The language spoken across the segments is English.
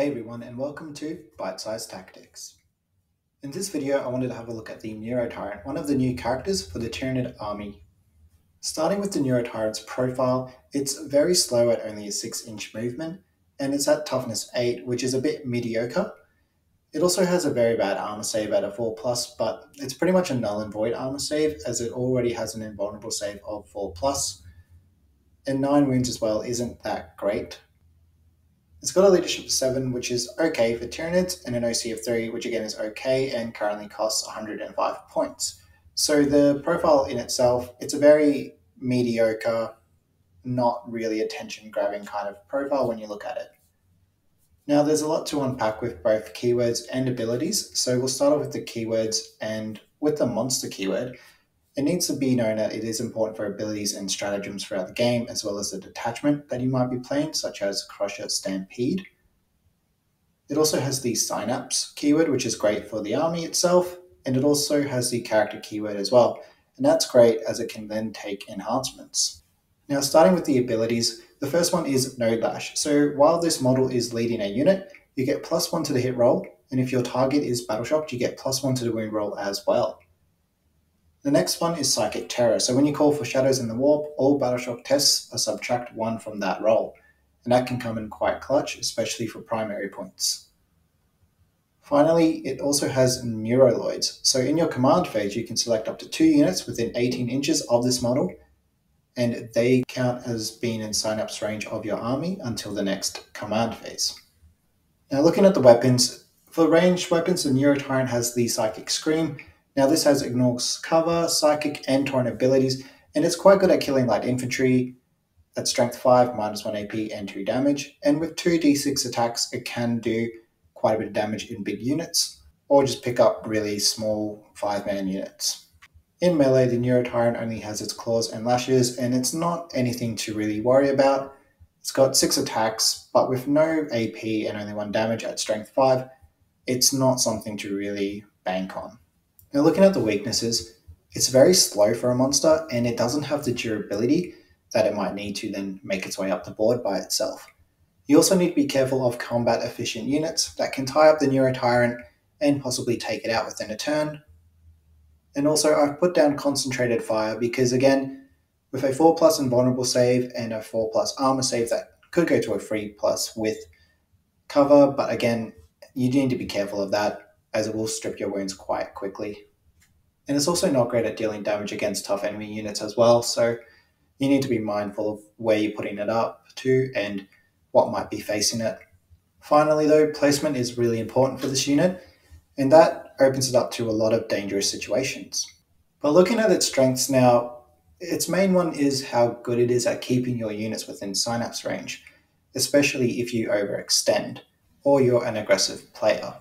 Hey everyone and welcome to Bite Size Tactics. In this video I wanted to have a look at the Neurotyrant, one of the new characters for the Tyranid army. Starting with the Neurotyrant's profile, it's very slow at only a 6 inch movement and it's at toughness 8 which is a bit mediocre. It also has a very bad armor save at a 4 plus but it's pretty much a null and void armor save as it already has an invulnerable save of 4 plus and 9 wounds as well isn't that great it's got a leadership of 7, which is okay for Tyranids, and an OC of 3, which again is okay and currently costs 105 points. So the profile in itself, it's a very mediocre, not really attention grabbing kind of profile when you look at it. Now there's a lot to unpack with both keywords and abilities, so we'll start off with the keywords and with the monster keyword. It needs to be known that it is important for abilities and stratagems throughout the game, as well as the detachment that you might be playing, such as Crusher Stampede. It also has the Synapse keyword, which is great for the army itself, and it also has the character keyword as well, and that's great as it can then take enhancements. Now, starting with the abilities, the first one is Node Lash. So while this model is leading a unit, you get plus one to the hit roll, and if your target is battle shocked, you get plus one to the wound roll as well. The next one is Psychic Terror. So when you call for Shadows in the Warp, all Battleshock tests are subtract one from that roll. And that can come in quite clutch, especially for primary points. Finally, it also has Neuroloids. So in your command phase, you can select up to two units within 18 inches of this model, and they count as being in synapse range of your army until the next command phase. Now looking at the weapons, for ranged weapons, the Neurotyrant has the Psychic Scream, now this has ignores cover, psychic, and torrent abilities, and it's quite good at killing light infantry at strength 5, minus 1 AP, and 2 damage. And with 2 d6 attacks, it can do quite a bit of damage in big units, or just pick up really small 5-man units. In melee, the Neurotyrant only has its claws and lashes, and it's not anything to really worry about. It's got 6 attacks, but with no AP and only 1 damage at strength 5, it's not something to really bank on. Now looking at the weaknesses, it's very slow for a monster and it doesn't have the durability that it might need to then make its way up the board by itself. You also need to be careful of combat efficient units that can tie up the Neurotyrant and possibly take it out within a turn. And also I've put down concentrated fire because again, with a 4 plus invulnerable save and a 4 plus armor save that could go to a 3 plus with cover, but again, you need to be careful of that as it will strip your wounds quite quickly. And it's also not great at dealing damage against tough enemy units as well, so you need to be mindful of where you're putting it up to and what might be facing it. Finally, though, placement is really important for this unit, and that opens it up to a lot of dangerous situations. But looking at its strengths now, its main one is how good it is at keeping your units within synapse range, especially if you overextend or you're an aggressive player.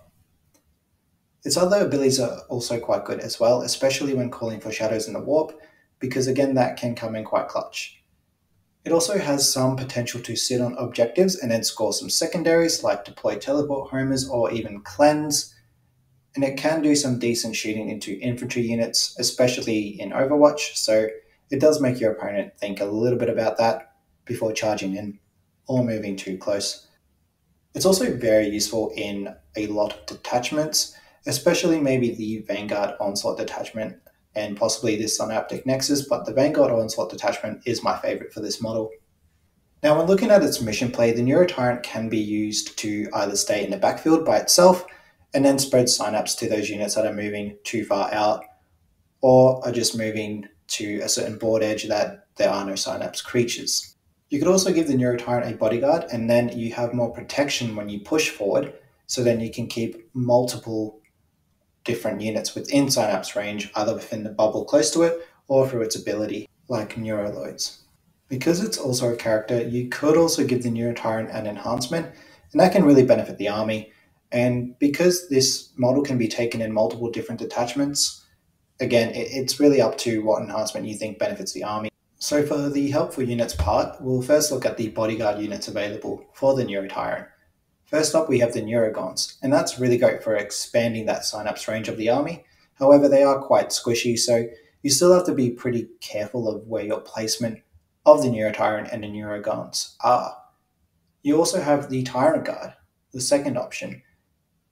Its other abilities are also quite good as well, especially when calling for shadows in the warp, because again that can come in quite clutch. It also has some potential to sit on objectives and then score some secondaries like deploy teleport homers or even cleanse, and it can do some decent shooting into infantry units, especially in Overwatch, so it does make your opponent think a little bit about that before charging in or moving too close. It's also very useful in a lot of detachments, especially maybe the Vanguard Onslaught detachment and possibly this Synaptic Nexus, but the Vanguard Onslaught detachment is my favorite for this model. Now, when looking at its mission play, the Neurotyrant can be used to either stay in the backfield by itself and then spread synapse to those units that are moving too far out or are just moving to a certain board edge that there are no synapse creatures. You could also give the Neurotyrant a bodyguard and then you have more protection when you push forward, so then you can keep multiple different units within Synapse range, either within the bubble close to it or through its ability, like Neuroloids. Because it's also a character, you could also give the Neurotyrant an enhancement, and that can really benefit the army. And because this model can be taken in multiple different detachments, again, it's really up to what enhancement you think benefits the army. So for the helpful units part, we'll first look at the bodyguard units available for the Neurotyrant. First up, we have the Neurogaunts, and that's really great for expanding that synapse range of the army. However, they are quite squishy, so you still have to be pretty careful of where your placement of the Neurotyrant and the Neurogaunts are. You also have the Tyrant Guard, the second option.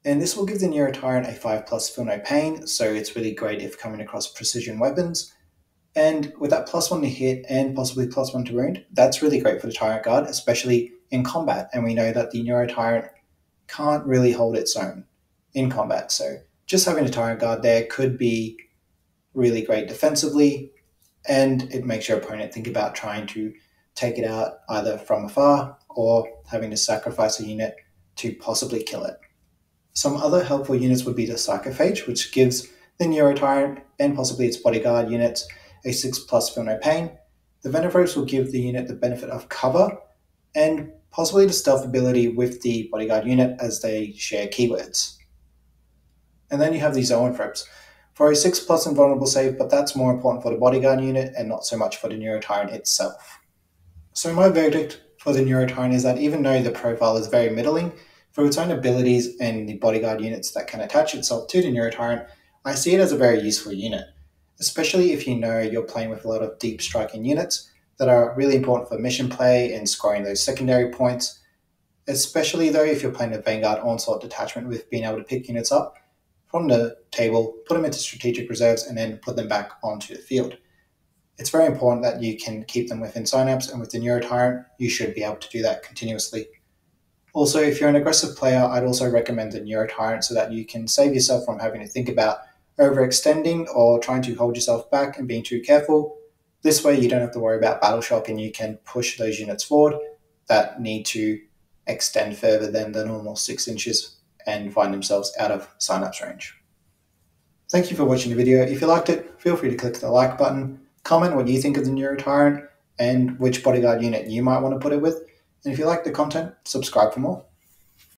And this will give the Neurotyrant a 5 plus feel no pain, so it's really great if coming across precision weapons. And with that plus 1 to hit and possibly plus 1 to wound, that's really great for the Tyrant Guard, especially in combat. And we know that the Neurotyrant can't really hold its own in combat. So just having a Tyrant Guard there could be really great defensively, and it makes your opponent think about trying to take it out either from afar or having to sacrifice a unit to possibly kill it. Some other helpful units would be the Psychophage, which gives the Neurotyrant and possibly its bodyguard units a 6 plus feel no pain. The Venomthropes will give the unit the benefit of cover and possibly the stealth ability with the bodyguard unit as they share keywords. And then you have the Zoanthropes for a 6 plus invulnerable save, but that's more important for the bodyguard unit and not so much for the Neurotyrant itself. So my verdict for the Neurotyrant is that even though the profile is very middling, for its own abilities and the bodyguard units that can attach itself to the Neurotyrant, I see it as a very useful unit, especially if you know you're playing with a lot of deep striking units that are really important for mission play and scoring those secondary points, especially though if you're playing a Vanguard Onslaught detachment with being able to pick units up from the table, put them into strategic reserves, and then put them back onto the field. It's very important that you can keep them within synapse, and with the Neurotyrant, you should be able to do that continuously. Also, if you're an aggressive player, I'd also recommend the Neurotyrant so that you can save yourself from having to think about overextending or trying to hold yourself back and being too careful. This way, you don't have to worry about battle shock and you can push those units forward that need to extend further than the normal six inches and find themselves out of synapse range. Thank you for watching the video. If you liked it, feel free to click the like button, comment what you think of the Neurotyrant and which bodyguard unit you might want to put it with. And if you like the content, subscribe for more.